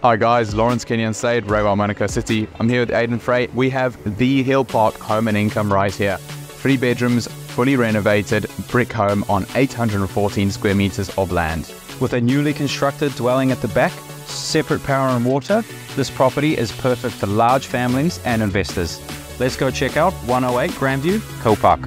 Hi guys, Lawrence Kenyon-Slade, Raywell Manukau City. I'm here with Aiden Frey. We have the Hill Park home and income right here. Three bedrooms, fully renovated, brick home on 814 square meters of land. With a newly constructed dwelling at the back, separate power and water, this property is perfect for large families and investors. Let's go check out 108 Grande Vue, Hill Park.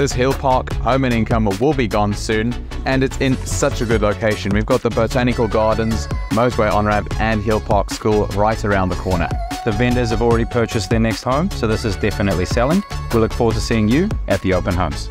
This Hill Park home and income will be gone soon, and it's in such a good location. We've got the Botanical Gardens, Mosway On Ramp, and Hill Park School right around the corner. The vendors have already purchased their next home, so this is definitely selling. We look forward to seeing you at the open homes.